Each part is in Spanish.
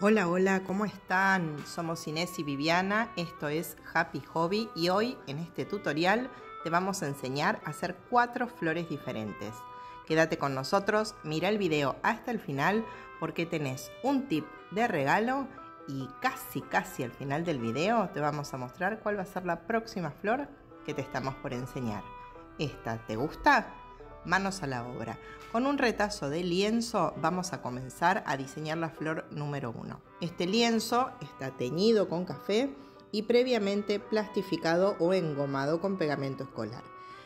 Hola, hola, ¿cómo están? Somos Inés y Viviana, esto es Happy Hobby y hoy en este tutorial te vamos a enseñar a hacer cuatro flores diferentes. Quédate con nosotros, mira el video hasta el final porque tenés un tip de regalo y casi casi al final del video te vamos a mostrar cuál va a ser la próxima flor que te estamos por enseñar. ¿Esta te gusta? Manos a la obra. Con un retazo de lienzo vamos a comenzar a diseñar la flor número 1. Este lienzo está teñido con café y previamente plastificado o engomado con pegamento escolar.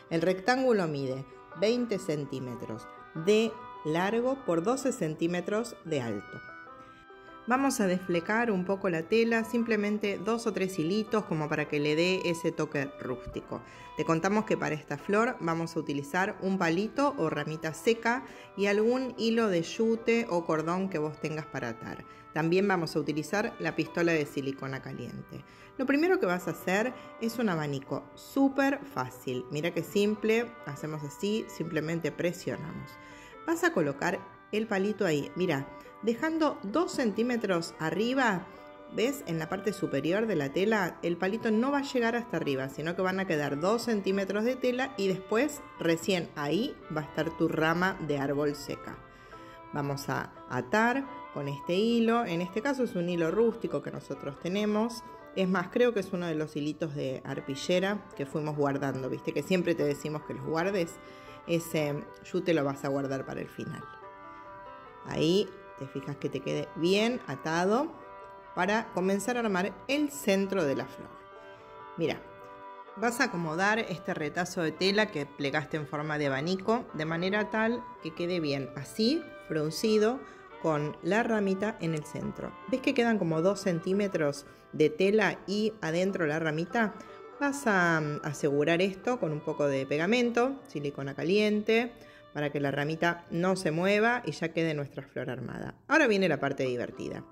El rectángulo mide 20 centímetros de largo por 12 centímetros de alto. Vamos a desflecar un poco la tela, simplemente dos o tres hilitos como para que le dé ese toque rústico. Te contamos que para esta flor vamos a utilizar un palito o ramita seca y algún hilo de yute o cordón que vos tengas para atar. También vamos a utilizar la pistola de silicona caliente. Lo primero que vas a hacer es un abanico súper fácil. Mira qué simple, hacemos así, simplemente presionamos. Vas a colocar el palito ahí, mira, dejando 2 centímetros arriba, ¿ves? En la parte superior de la tela, el palito no va a llegar hasta arriba, sino que van a quedar 2 centímetros de tela y después, recién ahí, va a estar tu rama de árbol seca. Vamos a atar con este hilo, en este caso es un hilo rústico que nosotros tenemos. Es más, creo que es uno de los hilitos de arpillera que fuimos guardando, viste que siempre te decimos que los guardes. Ese te lo vas a guardar para el final. Ahí te fijas que te quede bien atado para comenzar a armar el centro de la flor. Mira, vas a acomodar este retazo de tela que plegaste en forma de abanico de manera tal que quede bien así, fruncido, con la ramita en el centro. ¿Ves que quedan como 2 centímetros de tela y adentro la ramita? Vas a mm, asegurar esto con un poco de pegamento, silicona caliente, para que la ramita no se mueva y ya quede nuestra flor armada. Ahora viene la parte divertida.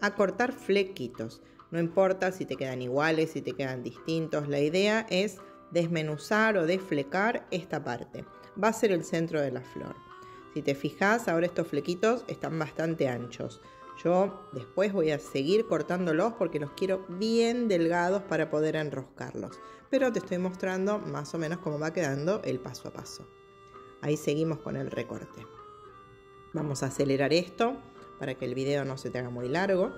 A cortar flequitos. No importa si te quedan iguales, si te quedan distintos. La idea es desmenuzar o desflecar esta parte. Va a ser el centro de la flor. Si te fijas, ahora estos flequitos están bastante anchos. Yo después voy a seguir cortándolos porque los quiero bien delgados para poder enroscarlos. Pero te estoy mostrando más o menos cómo va quedando el paso a paso. Ahí seguimos con el recorte. Vamos a acelerar esto para que el video no se te haga muy largo.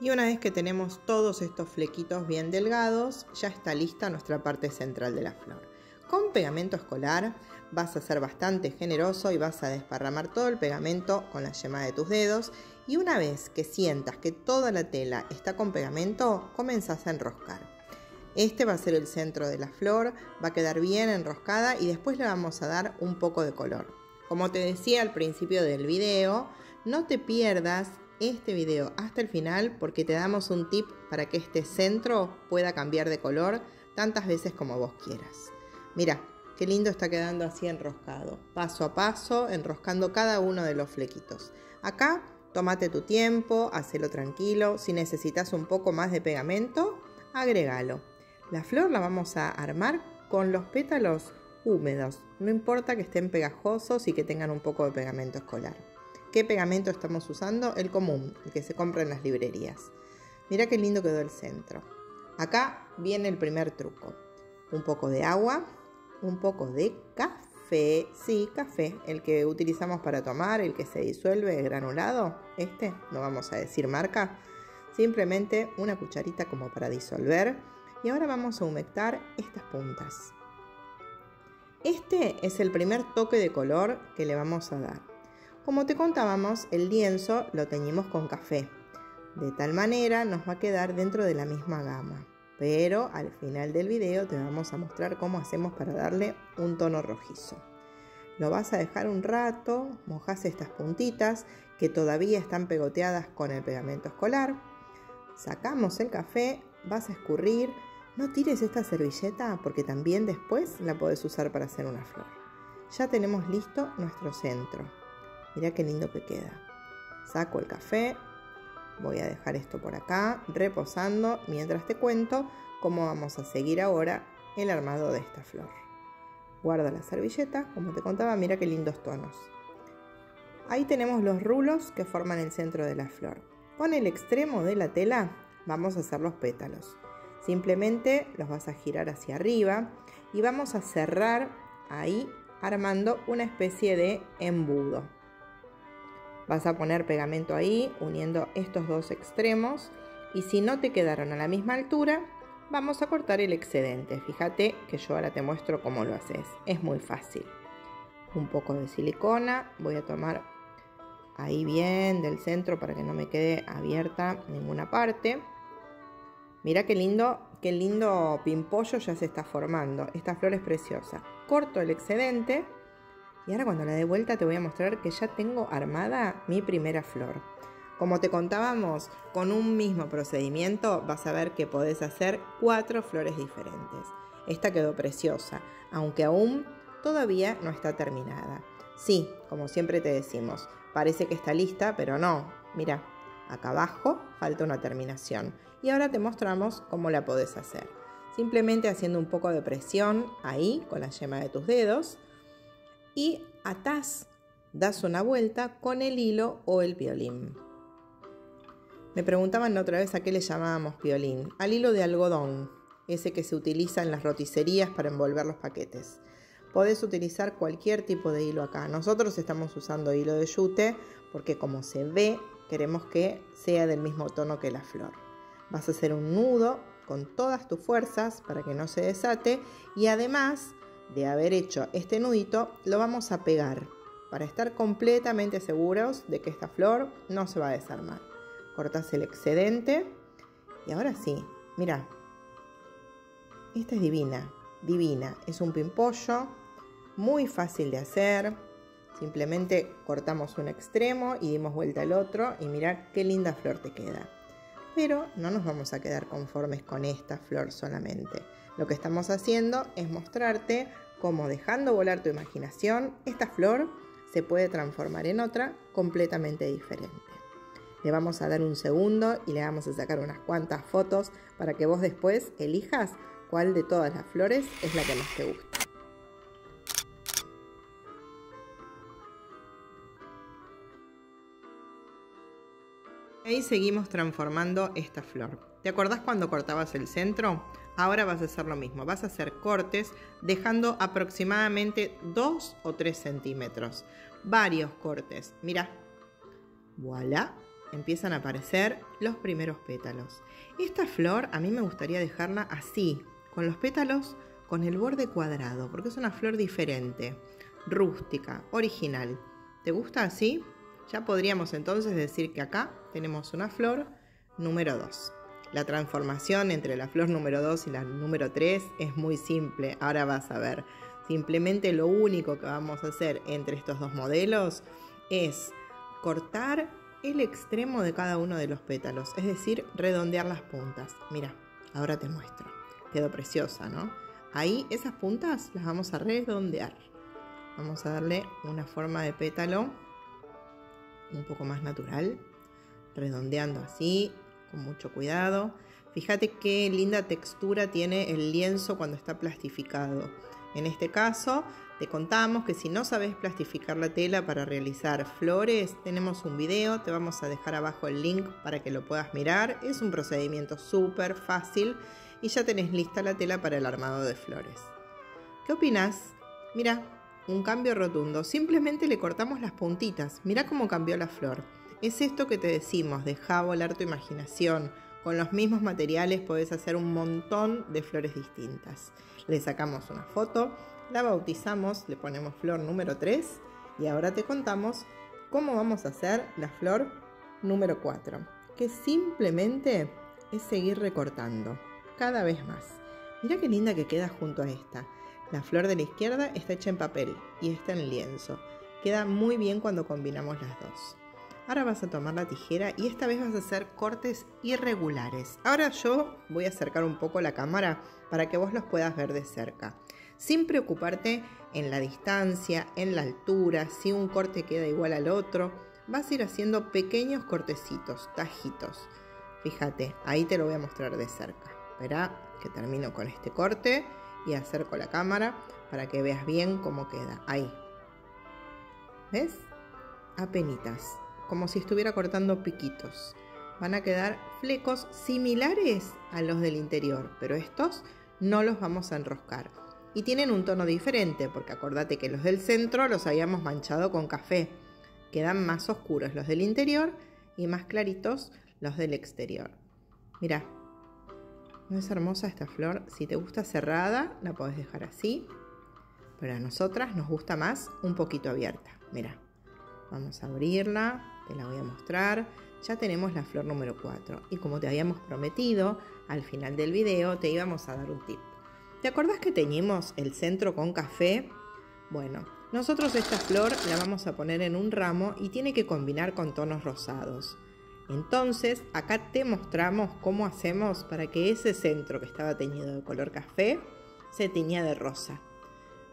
Y una vez que tenemos todos estos flequitos bien delgados, ya está lista nuestra parte central de la flor. Con pegamento escolar vas a ser bastante generoso y vas a desparramar todo el pegamento con la yema de tus dedos y una vez que sientas que toda la tela está con pegamento, comenzás a enroscar. Este va a ser el centro de la flor, va a quedar bien enroscada y después le vamos a dar un poco de color. Como te decía al principio del video, no te pierdas este video hasta el final porque te damos un tip para que este centro pueda cambiar de color tantas veces como vos quieras. Mira, qué lindo está quedando así enroscado, paso a paso, enroscando cada uno de los flequitos. Acá, tómate tu tiempo, hacelo tranquilo, si necesitas un poco más de pegamento, agregalo. La flor la vamos a armar con los pétalos húmedos, no importa que estén pegajosos y que tengan un poco de pegamento escolar. ¿Qué pegamento estamos usando? El común, el que se compra en las librerías. Mira qué lindo quedó el centro. Acá viene el primer truco. Un poco de agua, un poco de café, sí, café, el que utilizamos para tomar, el que se disuelve granulado, este, no vamos a decir marca, simplemente una cucharita como para disolver y ahora vamos a humectar estas puntas. Este es el primer toque de color que le vamos a dar. Como te contábamos, el lienzo lo teñimos con café. De tal manera nos va a quedar dentro de la misma gama. Pero al final del video te vamos a mostrar cómo hacemos para darle un tono rojizo. Lo vas a dejar un rato, mojas estas puntitas que todavía están pegoteadas con el pegamento escolar. Sacamos el café, vas a escurrir no tires esta servilleta porque también después la podés usar para hacer una flor. Ya tenemos listo nuestro centro. Mira qué lindo que queda. Saco el café. Voy a dejar esto por acá reposando mientras te cuento cómo vamos a seguir ahora el armado de esta flor. Guarda la servilleta, como te contaba, mira qué lindos tonos. Ahí tenemos los rulos que forman el centro de la flor. Con el extremo de la tela vamos a hacer los pétalos. Simplemente los vas a girar hacia arriba y vamos a cerrar ahí armando una especie de embudo. Vas a poner pegamento ahí uniendo estos dos extremos y si no te quedaron a la misma altura, vamos a cortar el excedente. Fíjate que yo ahora te muestro cómo lo haces. Es muy fácil. Un poco de silicona, voy a tomar ahí bien del centro para que no me quede abierta ninguna parte. Mira qué lindo, qué lindo pimpollo ya se está formando. Esta flor es preciosa. Corto el excedente y ahora cuando la dé vuelta te voy a mostrar que ya tengo armada mi primera flor. Como te contábamos, con un mismo procedimiento vas a ver que podés hacer cuatro flores diferentes. Esta quedó preciosa, aunque aún todavía no está terminada. Sí, como siempre te decimos, parece que está lista, pero no. Mira, acá abajo falta una terminación. Y ahora te mostramos cómo la podés hacer. Simplemente haciendo un poco de presión ahí con la yema de tus dedos y atás, das una vuelta con el hilo o el violín. Me preguntaban otra vez a qué le llamábamos violín. Al hilo de algodón, ese que se utiliza en las roticerías para envolver los paquetes. Podés utilizar cualquier tipo de hilo acá. Nosotros estamos usando hilo de yute porque como se ve, queremos que sea del mismo tono que la flor. Vas a hacer un nudo con todas tus fuerzas para que no se desate y además de haber hecho este nudito, lo vamos a pegar para estar completamente seguros de que esta flor no se va a desarmar. Cortas el excedente y ahora sí, mira, esta es divina, divina, es un pimpollo muy fácil de hacer. Simplemente cortamos un extremo y dimos vuelta al otro y mira qué linda flor te queda. Pero no nos vamos a quedar conformes con esta flor solamente. Lo que estamos haciendo es mostrarte cómo dejando volar tu imaginación, esta flor se puede transformar en otra completamente diferente. Le vamos a dar un segundo y le vamos a sacar unas cuantas fotos para que vos después elijas cuál de todas las flores es la que más te gusta. Ahí seguimos transformando esta flor. ¿Te acordás cuando cortabas el centro? Ahora vas a hacer lo mismo. Vas a hacer cortes dejando aproximadamente 2 o 3 centímetros. Varios cortes. Mira. Voilà. Empiezan a aparecer los primeros pétalos. Esta flor a mí me gustaría dejarla así, con los pétalos con el borde cuadrado, porque es una flor diferente, rústica, original. ¿Te gusta así? Ya podríamos entonces decir que acá tenemos una flor número 2. La transformación entre la flor número 2 y la número 3 es muy simple, ahora vas a ver. Simplemente lo único que vamos a hacer entre estos dos modelos es cortar el extremo de cada uno de los pétalos, es decir, redondear las puntas. Mira, ahora te muestro. Quedó preciosa, ¿no? Ahí esas puntas las vamos a redondear. Vamos a darle una forma de pétalo un poco más natural, redondeando así, con mucho cuidado. Fíjate qué linda textura tiene el lienzo cuando está plastificado. En este caso, te contamos que si no sabes plastificar la tela para realizar flores, tenemos un video, te vamos a dejar abajo el link para que lo puedas mirar. Es un procedimiento súper fácil y ya tenés lista la tela para el armado de flores. ¿Qué opinas? Mira, un cambio rotundo. Simplemente le cortamos las puntitas. Mira cómo cambió la flor. Es esto que te decimos, deja volar tu imaginación. Con los mismos materiales podés hacer un montón de flores distintas. Le sacamos una foto, la bautizamos, le ponemos flor número 3 y ahora te contamos cómo vamos a hacer la flor número 4, que simplemente es seguir recortando cada vez más. Mira qué linda que queda junto a esta. La flor de la izquierda está hecha en papel y está en lienzo. Queda muy bien cuando combinamos las dos. Ahora vas a tomar la tijera y esta vez vas a hacer cortes irregulares. Ahora yo voy a acercar un poco la cámara para que vos los puedas ver de cerca. Sin preocuparte en la distancia, en la altura, si un corte queda igual al otro. Vas a ir haciendo pequeños cortecitos, tajitos. Fíjate, ahí te lo voy a mostrar de cerca. Verá que termino con este corte y acerco la cámara para que veas bien cómo queda. Ahí. ¿Ves? apenitas, como si estuviera cortando piquitos. Van a quedar flecos similares a los del interior, pero estos no los vamos a enroscar. Y tienen un tono diferente, porque acordate que los del centro los habíamos manchado con café. Quedan más oscuros los del interior y más claritos los del exterior. Mira, ¿no es hermosa esta flor? Si te gusta cerrada, la podés dejar así. Pero a nosotras nos gusta más un poquito abierta. Mira, vamos a abrirla, te la voy a mostrar. Ya tenemos la flor número 4 y como te habíamos prometido, al final del video te íbamos a dar un tip. ¿Te acordás que teñimos el centro con café? Bueno, nosotros esta flor la vamos a poner en un ramo y tiene que combinar con tonos rosados. Entonces, acá te mostramos cómo hacemos para que ese centro que estaba teñido de color café se teñía de rosa.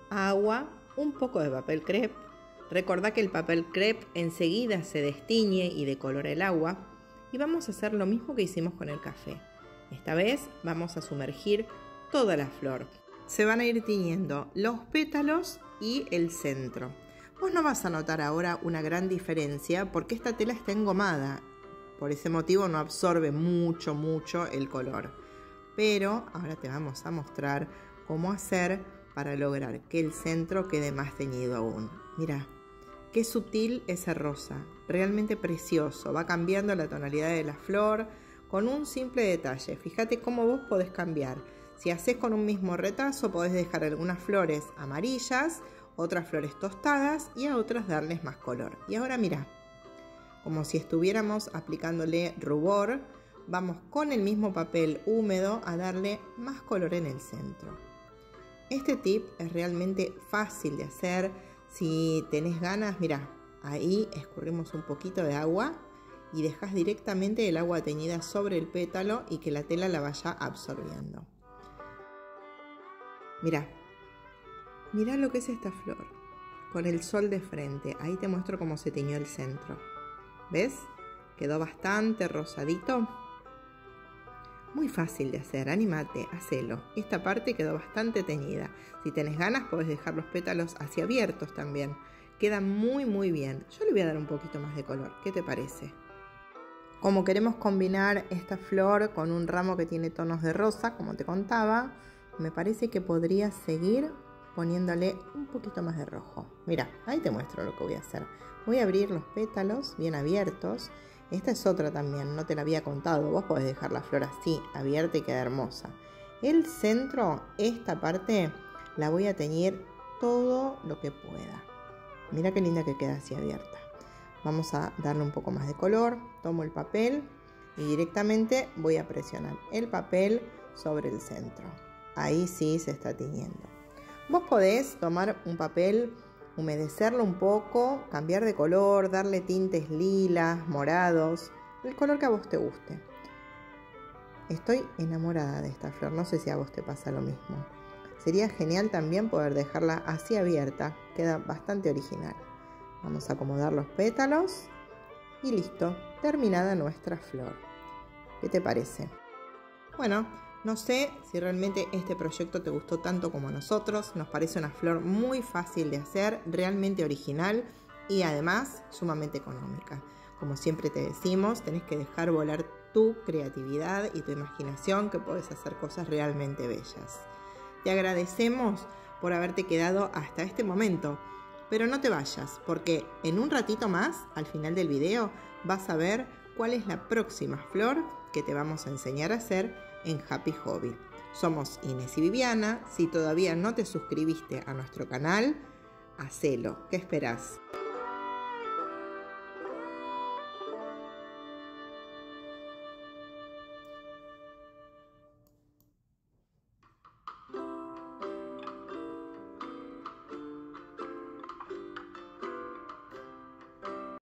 Agua, un poco de papel crepe. Recordá que el papel crepe enseguida se destiñe y decolora el agua. Y vamos a hacer lo mismo que hicimos con el café. Esta vez vamos a sumergir toda la flor. Se van a ir tiñendo los pétalos y el centro. Vos no vas a notar ahora una gran diferencia porque esta tela está engomada. Por ese motivo no absorbe mucho, mucho el color. Pero ahora te vamos a mostrar cómo hacer para lograr que el centro quede más teñido aún. Mira, qué sutil ese rosa, realmente precioso. Va cambiando la tonalidad de la flor con un simple detalle. Fíjate cómo vos podés cambiar. Si haces con un mismo retazo, podés dejar algunas flores amarillas, otras flores tostadas y a otras darles más color. Y ahora mira, como si estuviéramos aplicándole rubor, vamos con el mismo papel húmedo a darle más color en el centro. Este tip es realmente fácil de hacer. Si tenés ganas, mira, ahí escurrimos un poquito de agua y dejas directamente el agua teñida sobre el pétalo y que la tela la vaya absorbiendo. Mira, mira lo que es esta flor, con el sol de frente. Ahí te muestro cómo se teñió el centro. ¿Ves? Quedó bastante rosadito. Muy fácil de hacer, animate, hacelo. Esta parte quedó bastante teñida. Si tenés ganas, podés dejar los pétalos hacia abiertos también. Queda muy muy bien. Yo le voy a dar un poquito más de color. ¿Qué te parece? Como queremos combinar esta flor con un ramo que tiene tonos de rosa, como te contaba, me parece que podría seguir poniéndole un poquito más de rojo. Mira, ahí te muestro lo que voy a hacer. Voy a abrir los pétalos bien abiertos. Esta es otra también, no te la había contado. Vos podés dejar la flor así, abierta y queda hermosa. El centro, esta parte, la voy a teñir todo lo que pueda. Mira qué linda que queda así abierta. Vamos a darle un poco más de color. Tomo el papel y directamente voy a presionar el papel sobre el centro. Ahí sí se está tiñendo. Vos podés tomar un papel, humedecerlo un poco, cambiar de color, darle tintes lilas, morados, el color que a vos te guste. Estoy enamorada de esta flor, no sé si a vos te pasa lo mismo. Sería genial también poder dejarla así abierta, queda bastante original. Vamos a acomodar los pétalos y listo, terminada nuestra flor. ¿Qué te parece? Bueno, no sé si realmente este proyecto te gustó tanto como nosotros. Nos parece una flor muy fácil de hacer, realmente original y además sumamente económica. Como siempre te decimos, tenés que dejar volar tu creatividad y tu imaginación que puedes hacer cosas realmente bellas. Te agradecemos por haberte quedado hasta este momento. Pero no te vayas, porque en un ratito más, al final del video, vas a ver cuál es la próxima flor que te vamos a enseñar a hacer en Happy Hobby. Somos Inés y Viviana. Si todavía no te suscribiste a nuestro canal, hacelo. ¿Qué esperás?